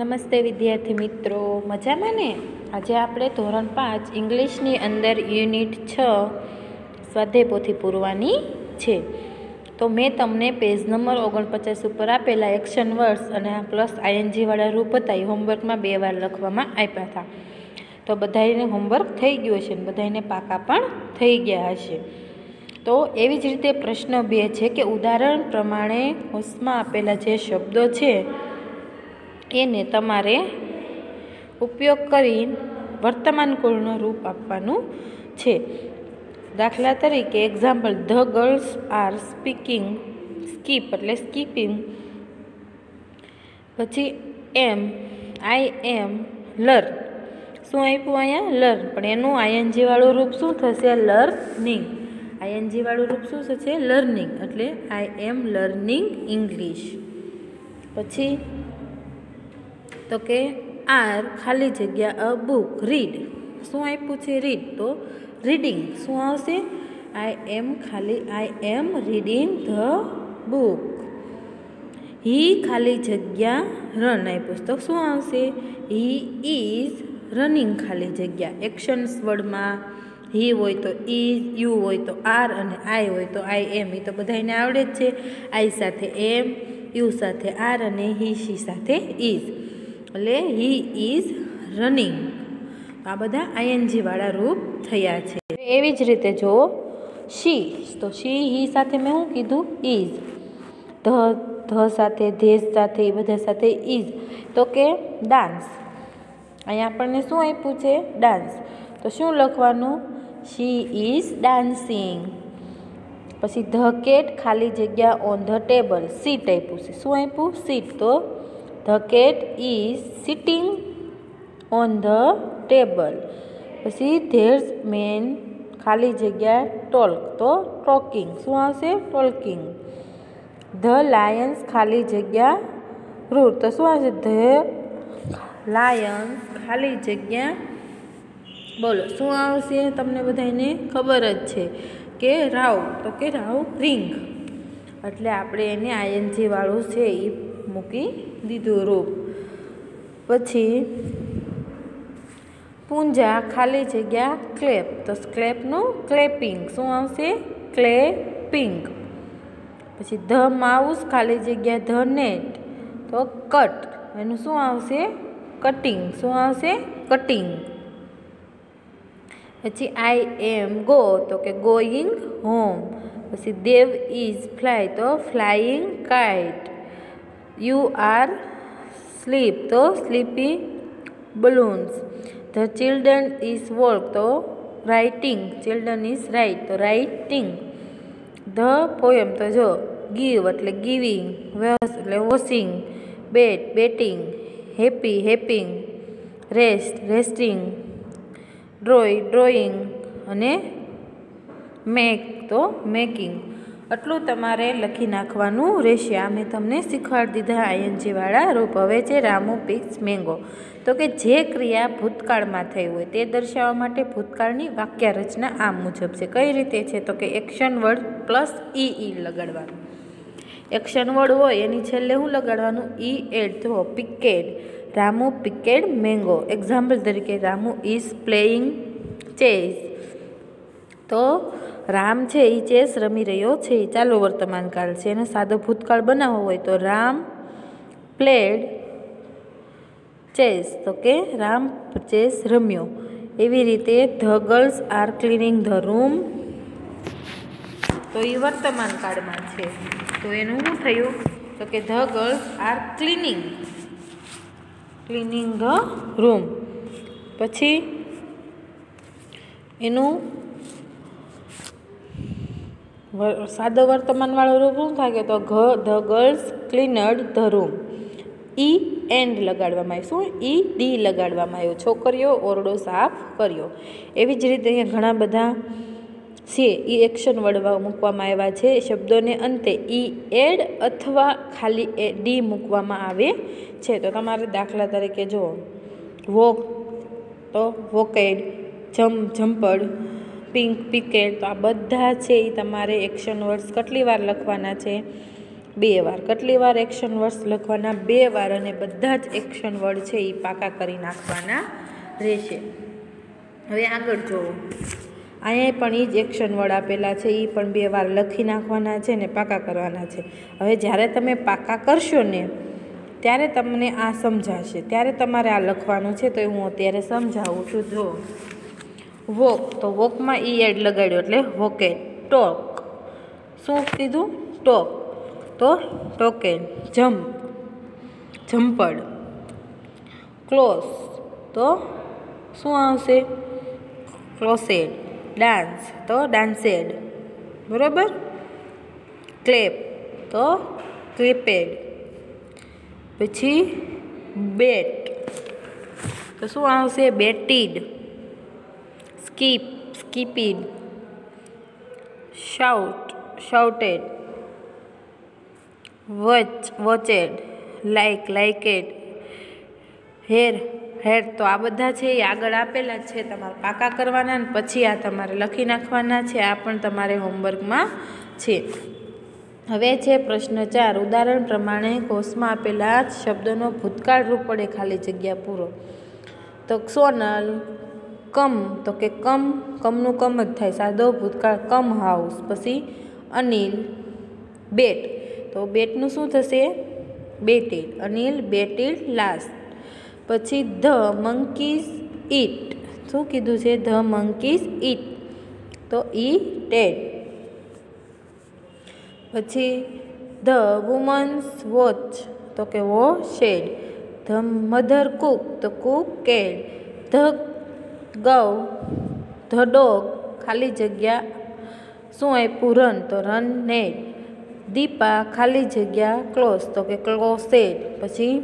નમસ્તે વિદ્યાર્થી મિત્રો, મજામાં ને? આજે આપણે ધોરણ પાંચ ઇંગ્લિશની અંદર યુનિટ છ સ્વાધ્યાય પૂરવાની છે. તો મેં તમને પેજ નંબર ઓગણપચાસ ઉપર આપેલા એક્શન વર્ડ્સ અને પ્લસ આઈએનજીવાળા રૂપ હતા, એ હોમવર્કમાં બે વાર લખવામાં આપ્યા હતા. તો બધાને હોમવર્ક થઈ ગયું હશે ને બધાને પાકા પણ થઈ ગયા હશે. તો એવી જ રીતે પ્રશ્ન બે છે કે ઉદાહરણ પ્રમાણે હોસમાં આપેલા જે શબ્દો છે એને તમારે ઉપયોગ કરી વર્તમાન કુળનું રૂપ આપવાનું છે. દાખલા તરીકે example the girls are speaking skip એટલે સ્કીપિંગ પછી એમ આઈ એમ લર શું આપ્યું અહીંયા? લર્ન પણ એનું આઈએનજીવાળું રૂપ શું થશે? લર્નિંગ આઈએનજીવાળું રૂપ શું થશે? લર્નિંગ એટલે આઈ એમ લર્નિંગ ઇંગ્લિશ પછી તો કે આર ખાલી જગ્યા અ બુક રીડ. શું આપ્યું છે રીડ? તો રીડિંગ. શું આવશે? આઈ એમ ખાલી, I am reading the book. He ખાલી જગ્યા રન આપ્યું તો શું આવશે? હી ઇઝ રનિંગ ખાલી જગ્યા. એક્શન્સ વર્ડમાં હી હોય તો ઇઝ યુ હોય તો આર અને આઈ હોય તો આઈ એમ. એ તો બધાને આવડે જ છે. આઈ સાથે એમ, યુ સાથે આર અને હી શી સાથે ઇઝ એટલે હી ઇઝ રનિંગ આ બધા આઈએનજીવાળા રૂપ થયા છે. એવી જ રીતે જો શી તો શી હી સાથે મેં શું કીધું? ઇઝ ધ ધ સાથે ધેજ સાથે, એ બધા સાથે ઇઝ તો કે ડાન્સ અહીંયા આપણને શું આપ્યું છે? ડાન્સ તો શું લખવાનું? શી ઇઝ ડાન્સિંગ પછી ધ કેટ ખાલી જગ્યા ઓન ધ ટેબલ સીટ આપ્યું છે. શું આપ્યું? સીટ તો the cat is sitting on the table. પછી ધેર્સ મેન ખાલી જગ્યા ટોલ્ક. તો ટોકિંગ. શું આવશે? ટોલ્કિંગ. ધ લાયન્સ ખાલી જગ્યા રૂર તો શું આવશે? ધ લાયન્સ ખાલી જગ્યા બોલો. શું આવશે? તમને બધાને ખબર જ છે કે રાવ. તો કે રાવ રિંગ. એટલે આપણે એને આઈએનજી વાળું છે એ મૂકી દીધું રૂપ. પછી પૂંજા ખાલી જગ્યા ક્લેપ. તો ક્લેપનું ક્લેપિંગ. શું આવશે? ક્લેપિંગ. પછી ધ માઉસ ખાલી જગ્યા ધ નેટ. તો કટ. એનું શું આવશે? કટિંગ. શું આવશે? કટિંગ. પછી આઈ એમ ગો તો કે ગોઈંગ હોમ પછી દેવ ઇઝ ફ્લાય. તો flying kite. You are sleep તો sleepy balloons the children is work તો રાઇટિંગ ચિલ્ડ્રન ઇઝ રાઇટ તો રાઇટિંગ ધ પોયમ તો જો ગીવ એટલે ગિવિંગ વેસ એટલે washing bat batting happy happing rest resting draw drawing અને make તો making આટલું તમારે લખી નાખવાનું રહેશે. આ મેં તમને શીખવાડી દીધા આઈએનજીવાળા રૂપ. હવે છે રામુ પિક્સ મેંગો. તો કે જે ક્રિયા ભૂતકાળમાં થઈ હોય તે દર્શાવવા માટે ભૂતકાળની વાક્ય રચના આ મુજબ છે. કઈ રીતે છે? તો કે એક્શન વર્ડ પ્લસ ઈ ઈ લગાડવાનું. એક્શન વર્ડ હોય એની છેલ્લે હું લગાડવાનું? ઈ એડ. તો picked. Ramu picked mango. Example તરીકે રામુ ઇઝ પ્લેઇંગ ચેસ તો રામ છે એ ચેસ રમી રહ્યો છે એ ચાલુ વર્તમાન કાળ છે. એને સાદો ભૂતકાળ બનાવવો હોય તો રામ પ્લેડ ચેસ તો કે રામ ચેસ રમ્યો. એવી રીતે the girls are cleaning the room. તો એ વર્તમાન કાળમાં છે. તો એનું શું થયું? તો કે the girls are cleaning cleaning the room. પછી એનું સાદો વર્તમાનવાળો રૂપ શું થાય તો ઘ, the girls cleaned the room. E, and લગાડવામાં આવ્યું. શું? ઈ, ડી લગાડવામાં આવ્યું. છોકરીઓ, ઓરડો સાફ કર્યો. એવી જ રીતે અહીંયા ઘણા બધા છે. એ એક્શન વર્ડ મૂકવામાં આવ્યા છે. શબ્દોને અંતે ઈ, એડ અથવા ખાલી એ, ડી મૂકવામાં આવે છે. તો તમારે દાખલા તરીકે જુઓ. વોક, તો વોકેડ, જમ જમ્પડ પિંક પિકેટ, તો આ બધા છે એ તમારે એક્શન વર્ડ્સ કેટલી વાર લખવાના છે? બે વાર. કેટલી વાર એક્શન વર્ડ્સ લખવાના? બે વાર અને બધા જ એક્શન વર્ડ છે એ પાકા કરી નાખવાના રહેશે. હવે આગળ જુઓ. અહીંયા પણ એ જ એક્શન વર્ડ આપેલા છે એ પણ બે વાર લખી નાખવાના છે ને પાકા કરવાના છે. હવે જ્યારે તમે પાકા કરશો ને, ત્યારે તમને આ સમજાશે. ત્યારે તમારે આ લખવાનું છે, તો હું અત્યારે સમજાવું છું. જો વોક, તો વોકમાં ઈ એડ લગાડ્યો એટલે વોકેન ટોક. શું કીધું? ટોક. તો ટોકેન જમ્પ જમ્પડ ક્લોઝ. તો શું આવશે? Closed, dance. તો ડાન્સેડ. બરાબર? ક્લેપ. તો ક્લિપેડ. પછી બેટ. તો શું આવશે? Batted. Skip skipped shout shouted watch watched like liked hair hair તો આ બધા છે, એ આગળ આપેલા જ છે તમારે પાકા કરવાના ને પછી આ તમારે લખી નાખવાના છે, આ પણ તમારે હોમવર્કમાં છે. હવે છે પ્રશ્ન ચાર, ઉદાહરણ પ્રમાણે કોષમાં આપેલા શબ્દોનો ભૂતકાળ રૂપ પડે ખાલી જગ્યા પૂરો. તો સોનલ કમ, તો કે કમ, કમનું કમ જ થાય. સાદો ભૂતકાળ કમ હાઉસ, પછી અનિલ બેટ. તો બેટનું શું થશે? Batted Anil batted last. પછી ધ મંકીઝ ઇટ શું કીધું છે? The monkeys eat. તો ઈ ટેડ. પછી ધ વુમન્સ વોચ. તો કે watched the mother cook. તો કુક કેડ. ધ ગૌ ધ ડોગ ખાલી જગ્યા શું આપ્યું રન તો રન ને દીપા, ખાલી જગ્યા, ક્લોઝ, તો કે ક્લોસેડ પછી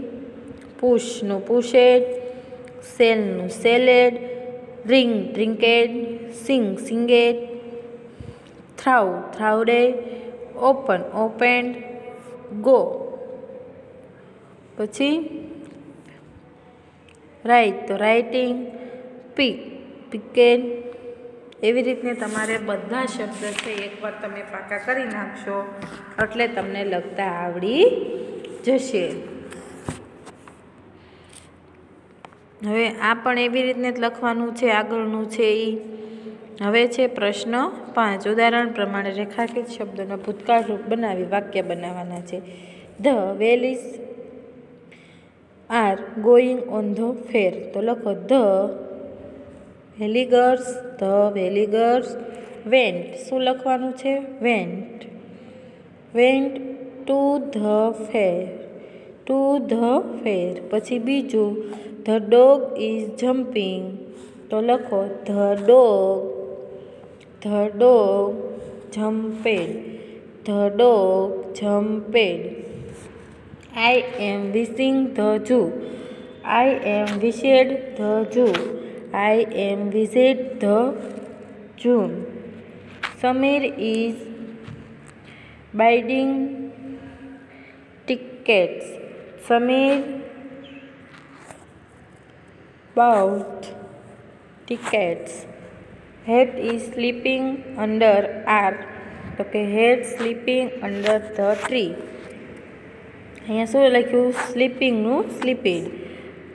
પુશનું પુશેડ, સેલનું selled, ring drinked sing, singed, throw, throwed, open, opened, go, પછી રાઇટ તો રાઇટિંગ પીક પીકેન. એવી રીતને તમારે બધા શબ્દ છે, એકવાર તમે પાકા કરી નાખશો, એટલે તમને લખતા આવડી જશે. હવે આ પણ એવી રીતને જ લખવાનું છે, આગળનું છે એ હવે છે પ્રશ્ન પાંચ. ઉદાહરણ પ્રમાણે રેખાકિત શબ્દોના ભૂતકાળ રૂપ બનાવી વાક્ય બનાવવાના છે. The villagers are going on the fair. તો લખો, the villagers, the villagers. Went, શું લખવાનું છે? Went. Went to the fair. To the fair. પછી બીજું, ધ ડોગ ઇઝ જમ્પિંગ. તો લખો, the dog. The dog jumped. The dog jumped. I am visiting the zoo. I am visited the zoo. I am visit the June Sameer is buying tickets Sameer bought tickets head is sleeping under are તો કે head sleeping under the tree અહીંયા શું લખ્યું સ્લીપિંગનું sleeping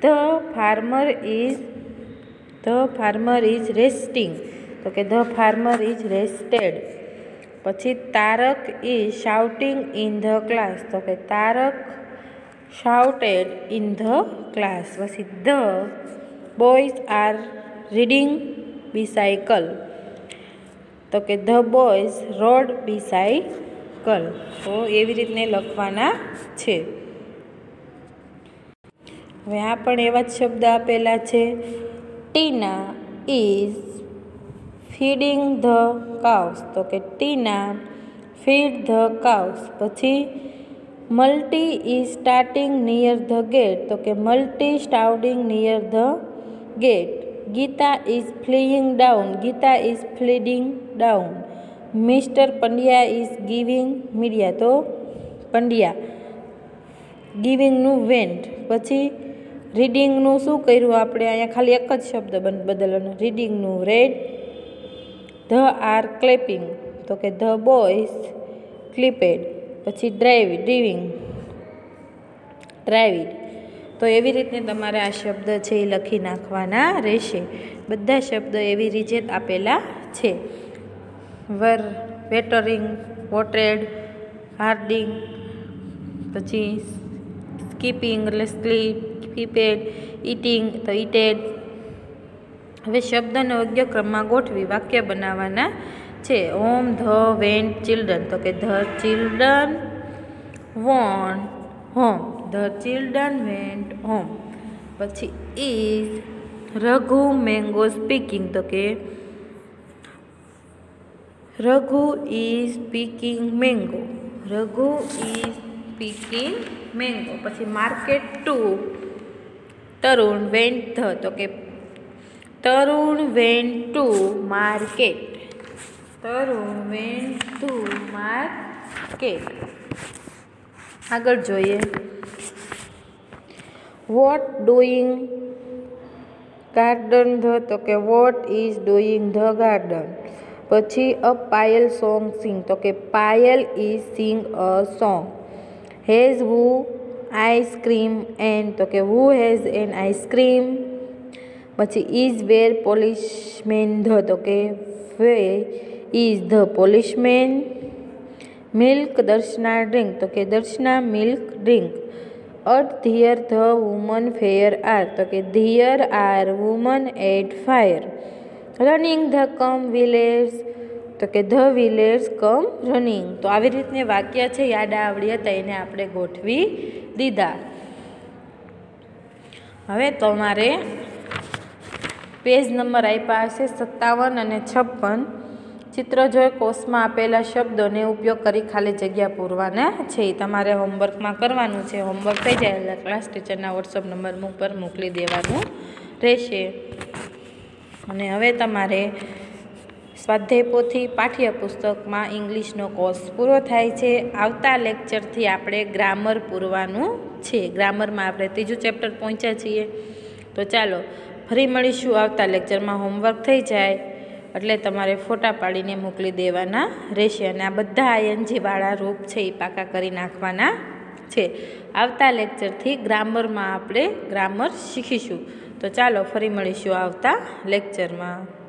the farmer is the farmer is resting. તો કે the farmer is rested. પછી Tarak is shouting in the class. તો કે Tarak shouted in the class. પછી the boys are reading bicycle. તો કે ધ બોયઝ રોડ બિસાયકલ. તો એવી રીતને લખવાના છે. હવે આ પણ એવા જ શબ્દ આપેલા છે. Tina is feeding the cows. તો કે ટીના ફીડ ધ કાઉસ. પછી Malti is starting near the gate. તો કે Malti સ્ટાઉડિંગ near the gate. Gita is fleeing down. Gita is ફ્લીડિંગ down. Mister Pandya is giving media. તો પંડ્યા, ગિવિંગનું વેન્ટ. પછી રીડિંગનું શું કર્યું આપણે? અહીંયા ખાલી એક જ શબ્દ બદલવાનો. રીડિંગનું રેડ ધ આર ક્લેપિંગ તો કે ધ બોયઝ ક્લિપેડ પછી ડ્રાઈવ ડ્રીવિંગ ડ્રાઈવિડ તો એવી રીતે તમારે આ શબ્દ છે એ લખી નાખવાના રહેશે. બધા શબ્દ એવી રીતે આપેલા છે. વર વેટરિંગ વોટેડ હાર્ડિંગ પછી સ્કીપિંગ એટલે સ્લીપ કીપેડ ઇટિંગ તો ઇટેડ હવે શબ્દને યોગ્ય ક્રમમાં ગોઠવી વાક્ય બનાવવાના છે. Home the went children. તો કે the, children won home. The, children went home. પછી ઇઝ રઘુ, મેંગો, સ્પીકિંગ. તો કે Raghu is speaking mango. Raghu is speaking mango. પછી market to. Tarun went the, તો કે Tarun went to market. Tarun went to market. આગળ જોઈએ. What doing garden the, તો કે what is doing the garden પછી અ પાયલ સોંગ સિંગ તો કે Payal is sing a song has who ice cream and તો કે who has an ice cream પછી ઇઝ વેર પોલિશમેન ધ તો કે where is the policeman milk Darshana drink તો કે Darshana milk drink at there the woman fair are તો કે there are woman at fire running the come village તો કે the વિલેર્સ come running. તો આવી રીતને વાક્ય છે, યાદ આવડી હતા, એને આપણે ગોઠવી દીધા. હવે તમારે પેજ નંબર આપ્યા હશે સત્તાવન અને છપ્પન. ચિત્ર જોઈ કોષમાં આપેલા શબ્દોને ઉપયોગ કરી ખાલી જગ્યા પૂરવાના છે. તમારે હોમવર્કમાં કરવાનું છે. હોમવર્ક થઈ જાય ક્લાસ ટીચરના વોટ્સઅપ નંબર પર મોકલી દેવાનું રહેશે. અને હવે તમારે સ્વાધ્યાય પોથી પાઠ્યપુસ્તકમાં ઇંગ્લિશનો કોર્સ પૂરો થાય છે. આવતા લેક્ચરથી આપણે ગ્રામર પૂરવાનું છે. ગ્રામરમાં આપણે ત્રીજું ચેપ્ટર પહોંચ્યા છીએ. તો ચાલો, ફરી મળીશું આવતા લેક્ચરમાં. હોમવર્ક થઈ જાય એટલે તમારે ફોટા પાડીને મોકલી દેવાના રહેશે. અને આ બધા આયનજીવાળા રૂપ છે એ પાકા કરી નાખવાના છે. આવતા લેક્ચરથી ગ્રામરમાં આપણે ગ્રામર શીખીશું. તો ચાલો, ફરી મળીશું આવતા લેક્ચરમાં.